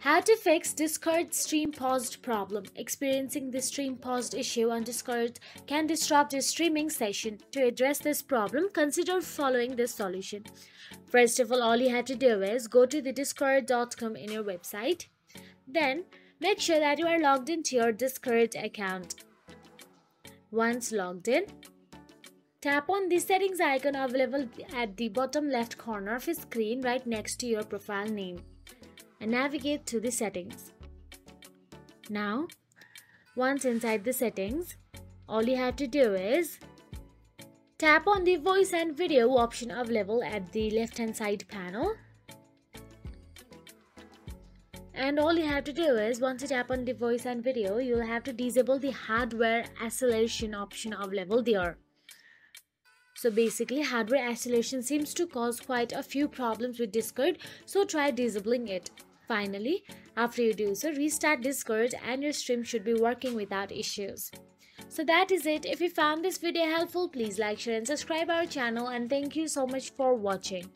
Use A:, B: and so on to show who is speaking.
A: How to fix Discord stream paused problem. Experiencing the stream paused issue on Discord can disrupt your streaming session. To address this problem, consider following this solution. First of all, all you have to do is go to the discord.com in your website. Then, make sure that you are logged into your Discord account. Once logged in, tap on the settings icon available at the bottom left corner of your screen right next to your profile name and navigate to the settings. Now, once inside the settings, all you have to do is tap on the voice and video option available at the left hand side panel. And all you have to do is once you tap on the voice and video, you'll have to disable the hardware acceleration option available there. So basically hardware acceleration seems to cause quite a few problems with Discord so try disabling it. Finally, after you do so, restart Discord and your stream should be working without issues. So that is it. If you found this video helpful, please like, share and subscribe our channel and thank you so much for watching.